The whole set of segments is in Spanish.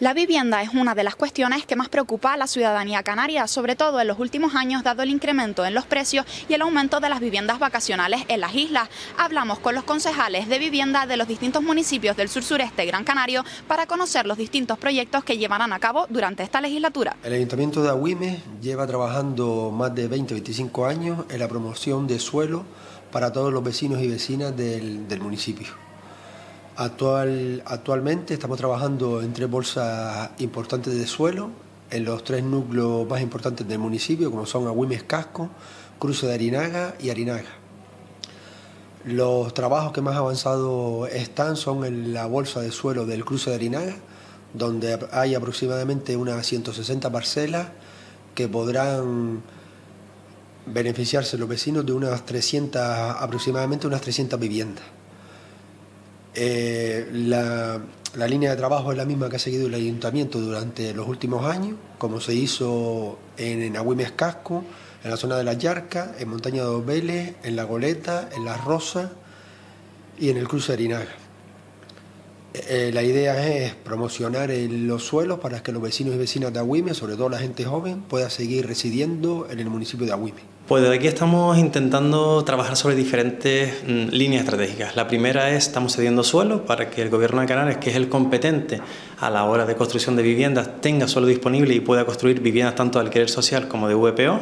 La vivienda es una de las cuestiones que más preocupa a la ciudadanía canaria, sobre todo en los últimos años, dado el incremento en los precios y el aumento de las viviendas vacacionales en las islas. Hablamos con los concejales de vivienda de los distintos municipios del sur sureste Gran Canario para conocer los distintos proyectos que llevarán a cabo durante esta legislatura. El Ayuntamiento de Agüime lleva trabajando más de 20-25 años en la promoción de suelo para todos los vecinos y vecinas del municipio. Actual, actualmente estamos trabajando en tres bolsas importantes de suelo en los tres núcleos más importantes del municipio, como son Agüimes Casco, Cruce de Arinaga y Arinaga. Los trabajos que más avanzados están son en la bolsa de suelo del Cruce de Arinaga, donde hay aproximadamente unas 160 parcelas que podrán beneficiarse los vecinos de unas 300, aproximadamente unas 300 viviendas. Eh, la, línea de trabajo es la misma que ha seguido el ayuntamiento durante los últimos años, como se hizo en, en Casco, en la zona de las Yarcas, en Montaña de Vélez, en La Goleta, en Las Rosas y en el Cruce de Arinaga. Eh, la idea es promocionar los suelos para que los vecinos y vecinas de Agüime, sobre todo la gente joven, pueda seguir residiendo en el municipio de Agüime. Pues desde aquí estamos intentando trabajar sobre diferentes mm, líneas estratégicas. La primera es, estamos cediendo suelo para que el Gobierno de Canarias, que es el competente a la hora de construcción de viviendas, tenga suelo disponible y pueda construir viviendas tanto de alquiler social como de VPO.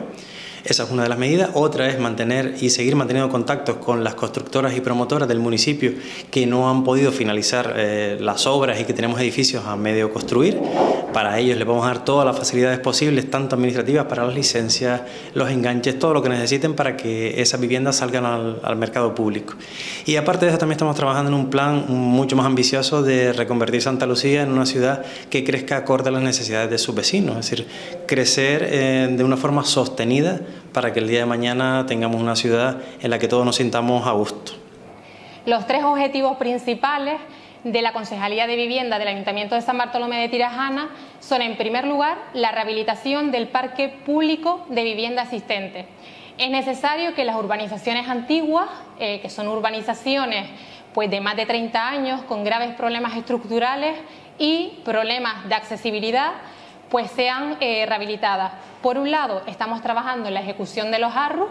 Esa es una de las medidas. Otra es mantener y seguir manteniendo contactos con las constructoras y promotoras del municipio que no han podido finalizar eh, las obras y que tenemos edificios a medio construir. Para ellos les vamos a dar todas las facilidades posibles, tanto administrativas para las licencias, los enganches, todo lo que necesiten para que esas viviendas salgan al, mercado público. Y aparte de eso también estamos trabajando en un plan mucho más ambicioso de reconvertir Santa Lucía en una ciudad que crezca acorde a las necesidades de sus vecinos, es decir, crecer eh, de una forma sostenida para que el día de mañana tengamos una ciudad en la que todos nos sintamos a gusto. Los tres objetivos principales de la Concejalía de Vivienda del Ayuntamiento de San Bartolomé de Tirajana son, en primer lugar, la rehabilitación del parque público de vivienda asistente. Es necesario que las urbanizaciones antiguas, eh, que son urbanizaciones pues, de más de 30 años, con graves problemas estructurales y problemas de accesibilidad, pues sean eh, rehabilitadas. Por un lado, estamos trabajando en la ejecución de los ARRUS,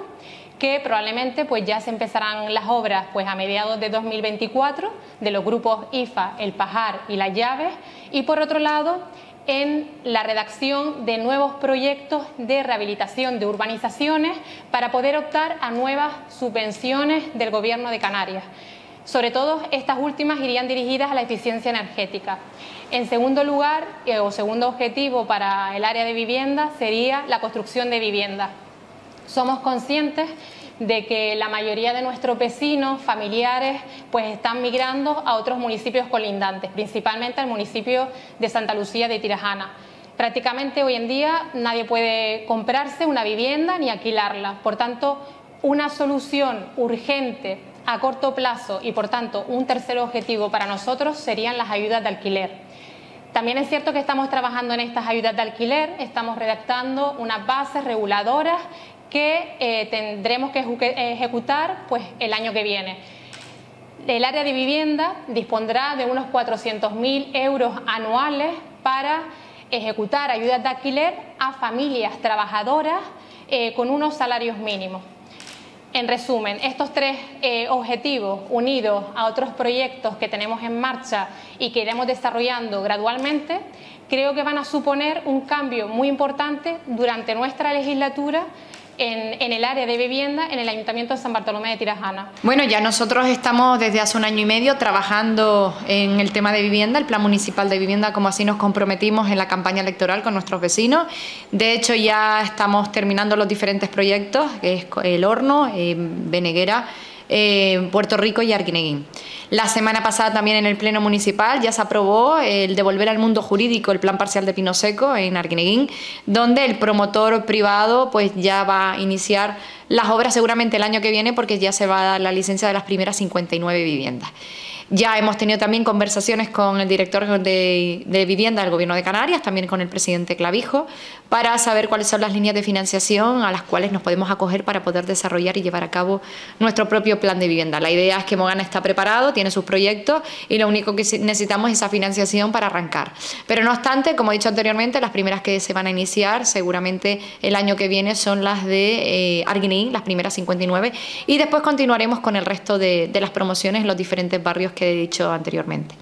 que probablemente pues ya se empezarán las obras pues a mediados de 2024 de los grupos IFA, El Pajar y Las Llaves y por otro lado en la redacción de nuevos proyectos de rehabilitación de urbanizaciones para poder optar a nuevas subvenciones del Gobierno de Canarias. Sobre todo, estas últimas irían dirigidas a la eficiencia energética. En segundo lugar, eh, o segundo objetivo para el área de vivienda, sería la construcción de viviendas. Somos conscientes de que la mayoría de nuestros vecinos, familiares, pues están migrando a otros municipios colindantes, principalmente al municipio de Santa Lucía de Tirajana. Prácticamente hoy en día nadie puede comprarse una vivienda ni alquilarla. Por tanto, una solución urgente a corto plazo y por tanto un tercer objetivo para nosotros serían las ayudas de alquiler. También es cierto que estamos trabajando en estas ayudas de alquiler, estamos redactando unas bases reguladoras que eh, tendremos que ejecutar pues, el año que viene. El área de vivienda dispondrá de unos 400.000 euros anuales para ejecutar ayudas de alquiler a familias trabajadoras eh, con unos salarios mínimos. En resumen, estos tres eh, objetivos unidos a otros proyectos que tenemos en marcha y que iremos desarrollando gradualmente, creo que van a suponer un cambio muy importante durante nuestra legislatura en, el área de vivienda en el Ayuntamiento de San Bartolomé de Tirajana. Bueno, ya nosotros estamos desde hace un año y medio trabajando en el tema de vivienda, el Plan Municipal de Vivienda, como así nos comprometimos en la campaña electoral con nuestros vecinos. De hecho, ya estamos terminando los diferentes proyectos, es el horno, eh, Beneguera, eh, Puerto Rico y Arquineguín. La semana pasada también en el Pleno Municipal ya se aprobó el devolver al mundo jurídico el plan parcial de Pino Seco en Arquineguín, donde el promotor privado pues ya va a iniciar las obras seguramente el año que viene porque ya se va a dar la licencia de las primeras 59 viviendas. Ya hemos tenido también conversaciones con el director de, de Vivienda del Gobierno de Canarias, también con el presidente Clavijo, para saber cuáles son las líneas de financiación a las cuales nos podemos acoger para poder desarrollar y llevar a cabo nuestro propio plan de vivienda. La idea es que Mogana está preparado, tiene sus proyectos y lo único que necesitamos es esa financiación para arrancar. Pero no obstante, como he dicho anteriormente, las primeras que se van a iniciar seguramente el año que viene son las de eh, Arguiní, las primeras 59, y después continuaremos con el resto de, de las promociones en los diferentes barrios que he dicho anteriormente.